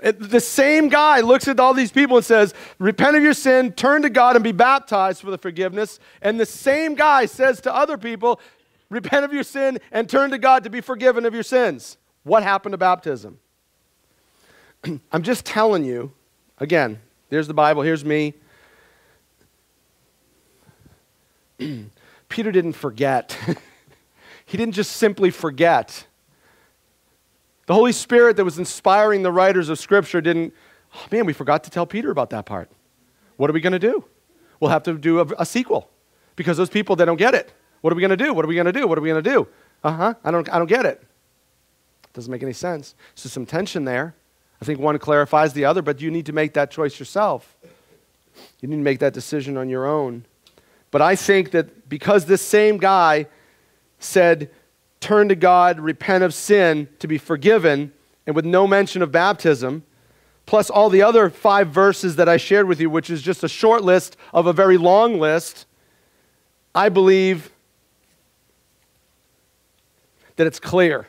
it? The same guy looks at all these people and says, Repent of your sin, turn to God, and be baptized for the forgiveness. And the same guy says to other people, Repent of your sin and turn to God to be forgiven of your sins. What happened to baptism? I'm just telling you, again, there's the Bible, here's me. Peter didn't forget. he didn't just simply forget. The Holy Spirit that was inspiring the writers of Scripture didn't, oh man, we forgot to tell Peter about that part. What are we going to do? We'll have to do a, a, sequel because those people, they don't get it. What are we going to do? What are we going to do? What are we going to do? Uh huh, I don't, I don't get it. Doesn't make any sense. So, some tension there. I think one clarifies the other, but you need to make that choice yourself. You need to make that decision on your own. But I think that because this same guy said, turn to God, repent of sin to be forgiven, and with no mention of baptism, plus all the other five verses that I shared with you, which is just a short list of a very long list, I believe that it's clear.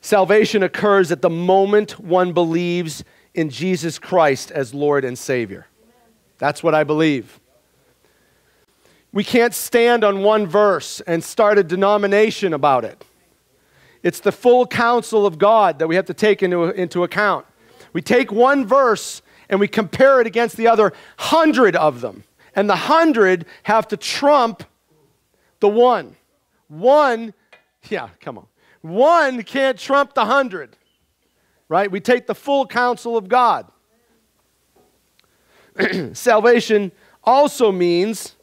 Salvation occurs at the moment one believes in Jesus Christ as Lord and Savior. That's what I believe. We can't stand on one verse and start a denomination about it. It's the full counsel of God that we have to take into, into account. We take one verse and we compare it against the other hundred of them. And the hundred have to trump the one. One, yeah, come on. One can't trump the hundred, right? We take the full counsel of God. Salvation also means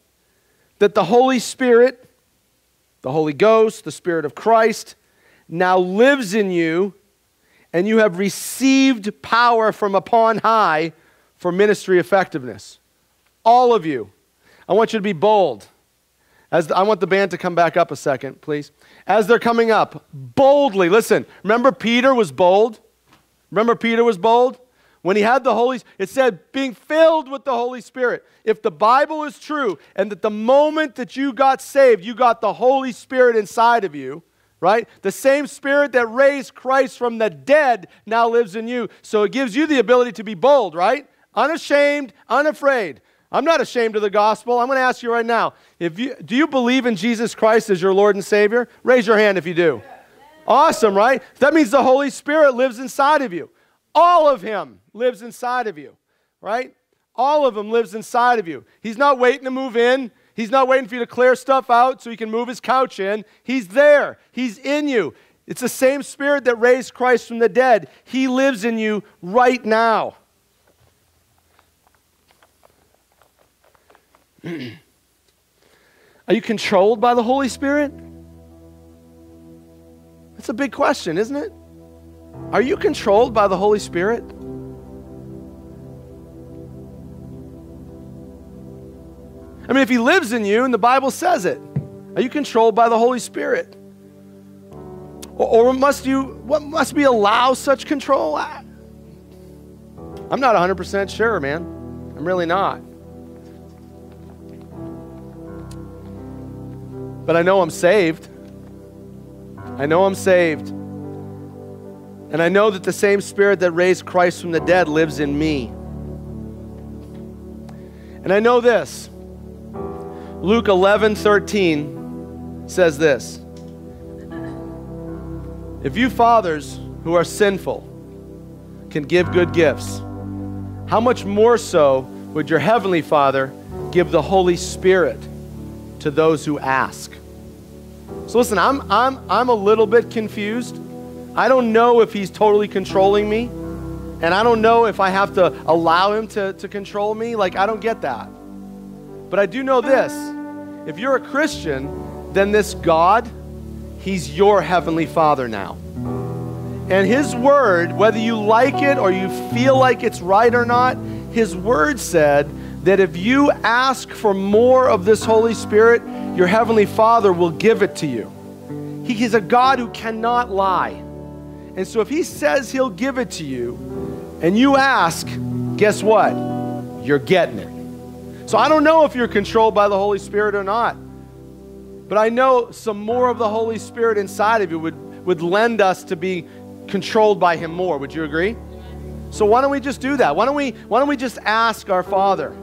that the Holy Spirit, the Holy Ghost, the Spirit of Christ, now lives in you, and you have received power from upon high for ministry effectiveness. All of you. I want you to be bold. As I want the band to come back up a second, please. As they're coming up, boldly. Listen, remember Peter was bold? Remember Peter was bold? When he had the Holy, it said being filled with the Holy Spirit. If the Bible is true and that the moment that you got saved, you got the Holy Spirit inside of you, right? The same Spirit that raised Christ from the dead now lives in you. So it gives you the ability to be bold, right? Unashamed, unafraid. I'm not ashamed of the gospel. I'm going to ask you right now. If you do you believe in Jesus Christ as your Lord and Savior? Raise your hand if you do. Awesome, right? That means the Holy Spirit lives inside of you. All of him lives inside of you, right? All of him lives inside of you. He's not waiting to move in. He's not waiting for you to clear stuff out so he can move his couch in. He's there. He's in you. It's the same spirit that raised Christ from the dead. He lives in you right now. Are you controlled by the Holy Spirit? That's a big question, isn't it? Are you controlled by the Holy Spirit? I mean, if He lives in you and the Bible says it, are you controlled by the Holy Spirit? Or, or must you, what must we allow such control? I, I'm not 100% sure, man. I'm really not. But I know I'm saved. I know I'm saved. And I know that the same Spirit that raised Christ from the dead lives in me. And I know this. Luke 11 13 says this If you fathers who are sinful can give good gifts, how much more so would your heavenly Father give the Holy Spirit to those who ask? So listen, I'm, I'm, I'm a little bit confused I don't know if he's totally controlling me and I don't know if I have to allow him to, to control me. Like, I don't get that. But I do know this if you're a Christian, then this God, he's your heavenly Father now. And his word, whether you like it or you feel like it's right or not, his word said that if you ask for more of this Holy Spirit, your heavenly Father will give it to you. He is a God who cannot lie. And so if he says he'll give it to you and you ask, guess what? You're getting it. So I don't know if you're controlled by the Holy Spirit or not. But I know some more of the Holy Spirit inside of you would, would lend us to be controlled by him more. Would you agree? So why don't we just do that? Why don't we why don't we just ask our Father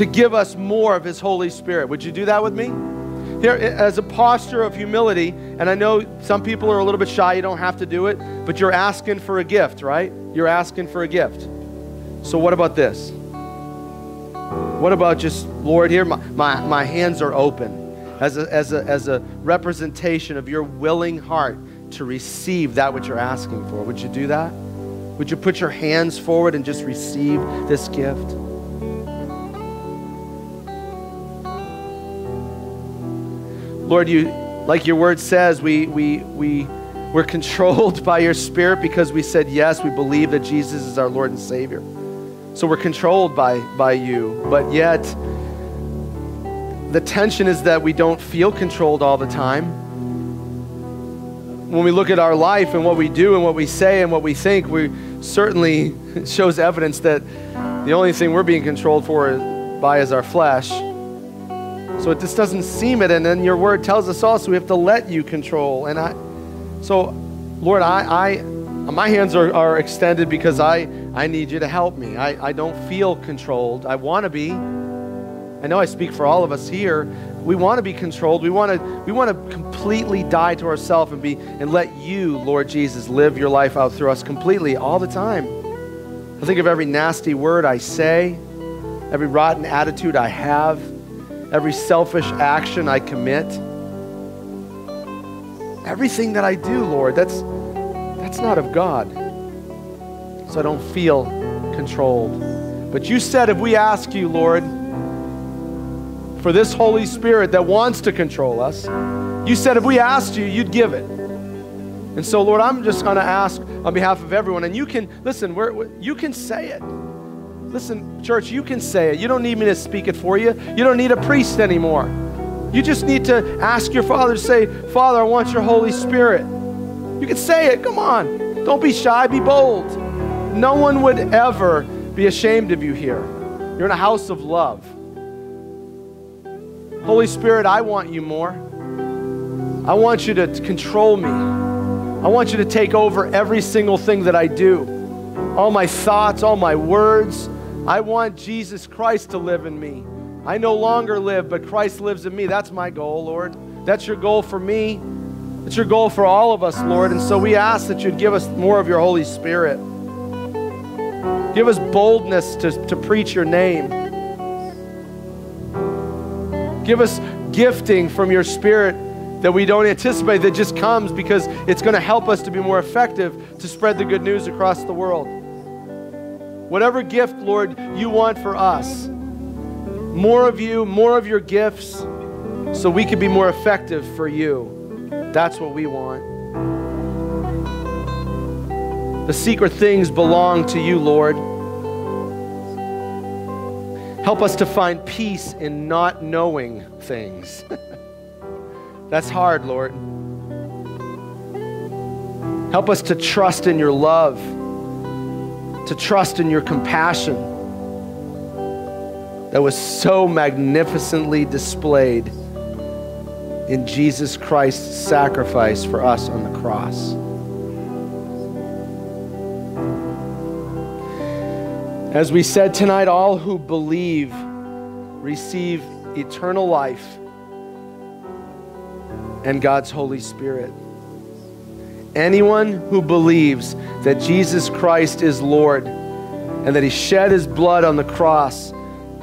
to give us more of his Holy Spirit? Would you do that with me? Here, as a posture of humility, and I know some people are a little bit shy, you don't have to do it, but you're asking for a gift, right? You're asking for a gift. So, what about this? What about just, Lord, here, my, my, my hands are open as a, as, a, as a representation of your willing heart to receive that which you're asking for? Would you do that? Would you put your hands forward and just receive this gift? Lord, you, like your word says, we, we, we, we're controlled by your spirit because we said yes, we believe that Jesus is our Lord and Savior. So we're controlled by, by you, but yet the tension is that we don't feel controlled all the time. When we look at our life and what we do and what we say and what we think, we certainly shows evidence that the only thing we're being controlled for by is our flesh. So it just doesn't seem it. And then your word tells us also we have to let you control. And I, so, Lord, I, I my hands are, are extended because I, I need you to help me. I, I don't feel controlled. I want to be. I know I speak for all of us here. We want to be controlled. We want to, we want to completely die to ourselves and be and let you, Lord Jesus, live your life out through us completely all the time. I think of every nasty word I say, every rotten attitude I have every selfish action I commit. Everything that I do, Lord, that's, that's not of God. So I don't feel controlled. But you said if we ask you, Lord, for this Holy Spirit that wants to control us, you said if we asked you, you'd give it. And so, Lord, I'm just going to ask on behalf of everyone, and you can, listen, you can say it. Listen, church, you can say it. You don't need me to speak it for you. You don't need a priest anymore. You just need to ask your Father to say, Father, I want your Holy Spirit. You can say it. Come on. Don't be shy, be bold. No one would ever be ashamed of you here. You're in a house of love. Holy Spirit, I want you more. I want you to control me. I want you to take over every single thing that I do. All my thoughts, all my words, I want Jesus Christ to live in me. I no longer live, but Christ lives in me. That's my goal, Lord. That's your goal for me. It's your goal for all of us, Lord. And so we ask that you'd give us more of your Holy Spirit. Give us boldness to, to preach your name. Give us gifting from your Spirit that we don't anticipate that just comes because it's going to help us to be more effective to spread the good news across the world. Whatever gift, Lord, you want for us, more of you, more of your gifts, so we can be more effective for you. That's what we want. The secret things belong to you, Lord. Help us to find peace in not knowing things. That's hard, Lord. Help us to trust in your love to trust in your compassion that was so magnificently displayed in Jesus Christ's sacrifice for us on the cross. As we said tonight, all who believe receive eternal life and God's Holy Spirit. Anyone who believes that Jesus Christ is Lord and that He shed His blood on the cross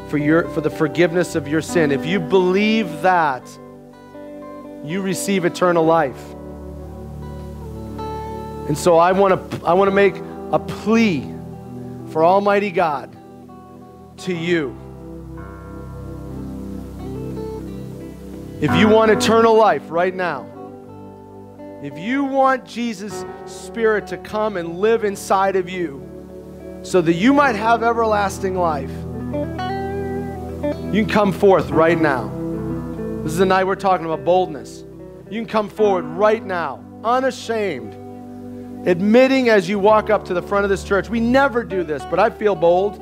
for, your, for the forgiveness of your sin, if you believe that, you receive eternal life. And so I want to I want to make a plea for Almighty God to you. If you want eternal life right now, if you want Jesus' Spirit to come and live inside of you so that you might have everlasting life, you can come forth right now. This is the night we're talking about boldness. You can come forward right now, unashamed, admitting as you walk up to the front of this church. We never do this, but I feel bold.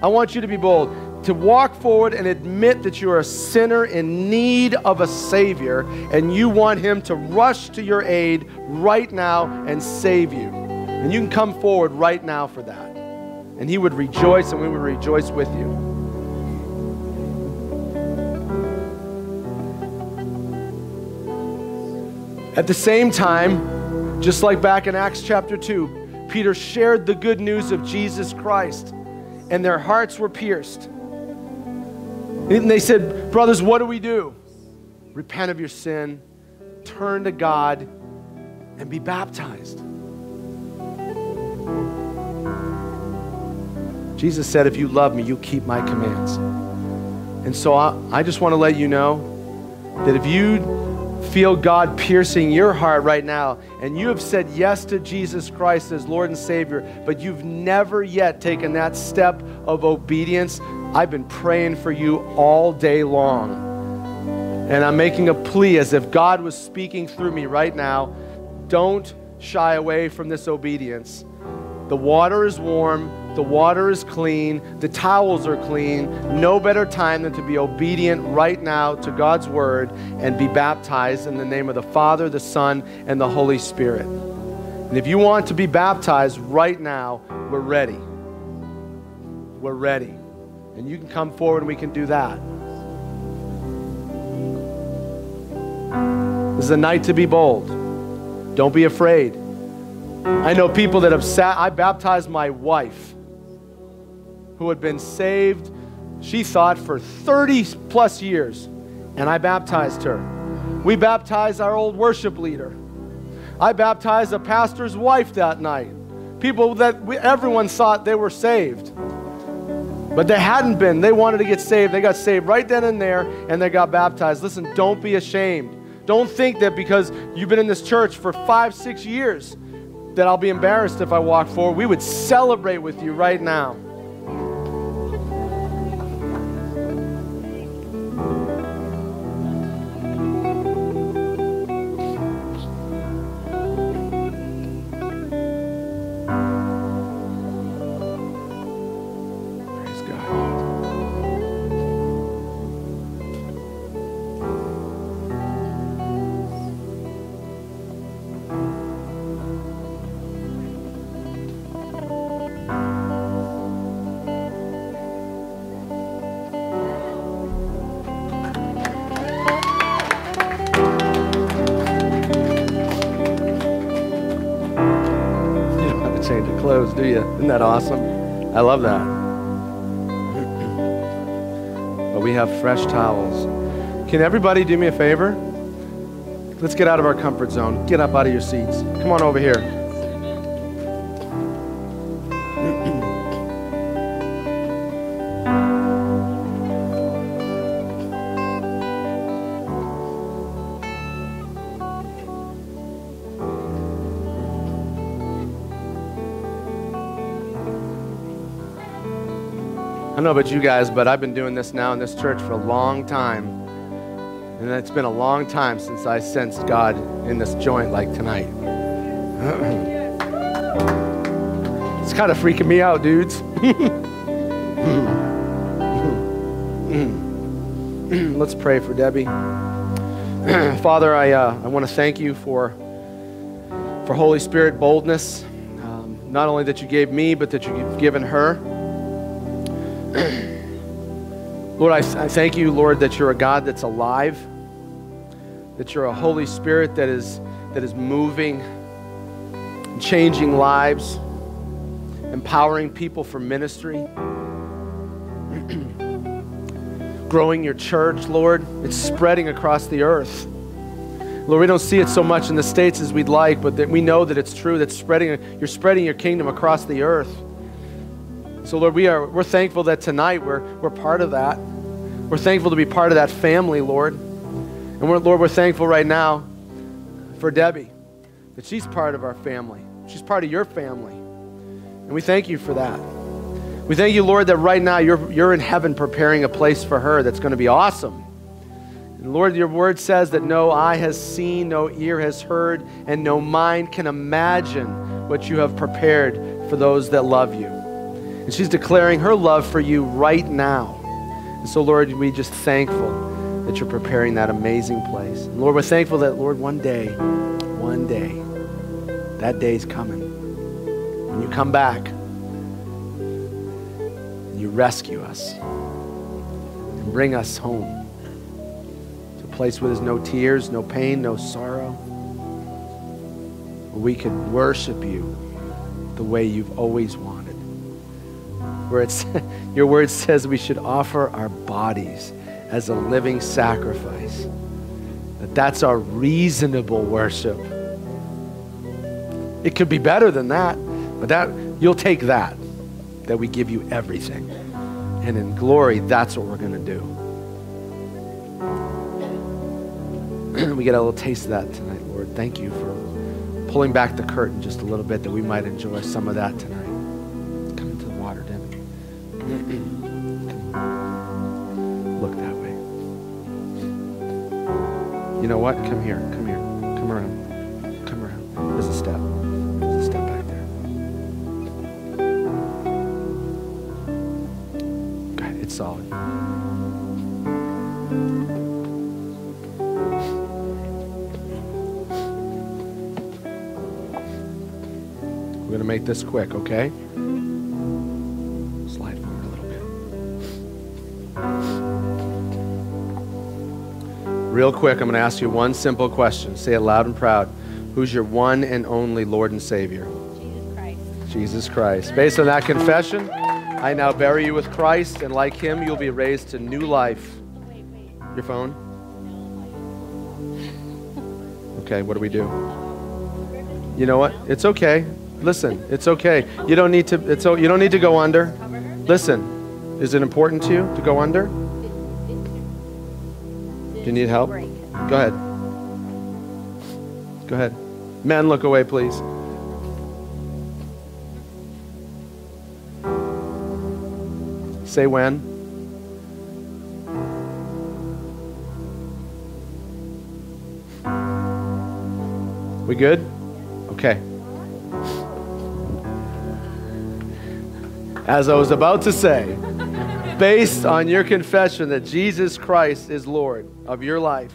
I want you to be bold to walk forward and admit that you are a sinner in need of a Savior and you want Him to rush to your aid right now and save you. And you can come forward right now for that. And He would rejoice and we would rejoice with you. At the same time, just like back in Acts chapter 2, Peter shared the good news of Jesus Christ, and their hearts were pierced. And they said, Brothers, what do we do? Repent of your sin, turn to God, and be baptized. Jesus said, If you love me, you'll keep my commands. And so I, I just want to let you know that if you feel God piercing your heart right now and you have said yes to Jesus Christ as Lord and Savior, but you've never yet taken that step of obedience, I've been praying for you all day long. And I'm making a plea as if God was speaking through me right now. Don't shy away from this obedience. The water is warm, the water is clean, the towels are clean. No better time than to be obedient right now to God's word and be baptized in the name of the Father, the Son, and the Holy Spirit. And if you want to be baptized right now, we're ready. We're ready. And you can come forward and we can do that. This is a night to be bold. Don't be afraid. I know people that have sat, I baptized my wife who had been saved, she thought, for 30 plus years, and I baptized her. We baptized our old worship leader. I baptized a pastor's wife that night. People that we, everyone thought they were saved. But they hadn't been. They wanted to get saved. They got saved right then and there, and they got baptized. Listen, don't be ashamed. Don't think that because you've been in this church for five, six years, that I'll be embarrassed if I walk forward. We would celebrate with you right now. Do you? Isn't that awesome? I love that. But we have fresh towels. Can everybody do me a favor? Let's get out of our comfort zone. Get up out of your seats. Come on over here. Know about you guys, but I've been doing this now in this church for a long time. And it's been a long time since I sensed God in this joint like tonight. it's kind of freaking me out, dudes. Let's pray for Debbie. Father, I, uh, I want to thank you for, for Holy Spirit boldness. Um, not only that you gave me, but that you've given her. Lord, I, I thank you, Lord, that you're a God that's alive, that you're a Holy Spirit that is, that is moving, changing lives, empowering people for ministry, growing your church, Lord. It's spreading across the earth. Lord, we don't see it so much in the States as we'd like, but that we know that it's true, that spreading, you're spreading your kingdom across the earth. So, Lord, we are, we're thankful that tonight we're, we're part of that. We're thankful to be part of that family, Lord. And we're, Lord, we're thankful right now for Debbie, that she's part of our family. She's part of your family. And we thank you for that. We thank you, Lord, that right now you're, you're in heaven preparing a place for her that's going to be awesome. And Lord, your word says that no eye has seen, no ear has heard, and no mind can imagine what you have prepared for those that love you. And she's declaring her love for you right now. And so, Lord, we just thankful that you're preparing that amazing place. And Lord, we're thankful that, Lord, one day, one day, that day's coming. When you come back, you rescue us and bring us home to a place where there's no tears, no pain, no sorrow. Where we can worship you the way you've always wanted. Where it's, your word says we should offer our bodies as a living sacrifice. That that's our reasonable worship. It could be better than that, but that you'll take that that we give you everything. And in glory, that's what we're going to do. we get a little taste of that tonight, Lord. Thank you for pulling back the curtain just a little bit that we might enjoy some of that tonight. You know what? Come here. Come here. Come around. Come around. There's a step. There's a step back there. Okay, it's solid. We're going to make this quick, okay? Real quick, I'm going to ask you one simple question. Say it loud and proud. Who's your one and only Lord and Savior? Jesus Christ. Jesus Christ. Based on that confession, I now bury you with Christ, and like him, you'll be raised to new life. Wait, wait. Your phone? Okay, what do we do? You know what? It's okay. Listen, it's okay. You don't need to it's you don't need to go under. Listen. Is it important to you to go under? Do you need help? Go ahead. Go ahead. Men, look away, please. Say when. We good? Okay. As I was about to say, based on your confession that Jesus Christ is Lord of your life,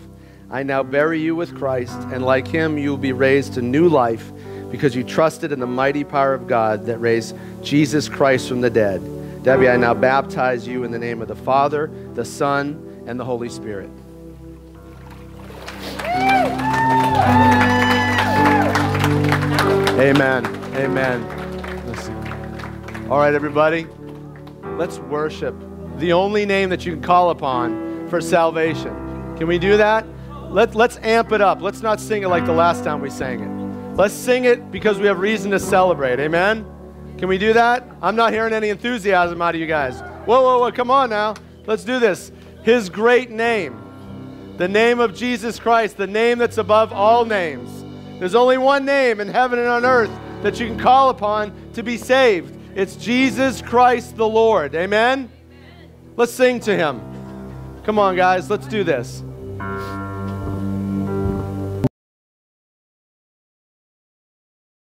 I now bury you with Christ, and like him, you'll be raised to new life because you trusted in the mighty power of God that raised Jesus Christ from the dead. Debbie, I now baptize you in the name of the Father, the Son, and the Holy Spirit. Amen. Amen. All right, everybody. Let's worship the only name that you can call upon for salvation. Can we do that? Let, let's amp it up. Let's not sing it like the last time we sang it. Let's sing it because we have reason to celebrate. Amen? Can we do that? I'm not hearing any enthusiasm out of you guys. Whoa, whoa, whoa. Come on now. Let's do this. His great name, the name of Jesus Christ, the name that's above all names. There's only one name in heaven and on earth that you can call upon to be saved. It's Jesus Christ the Lord. Amen? Let's sing to him. Come on, guys, let's do this.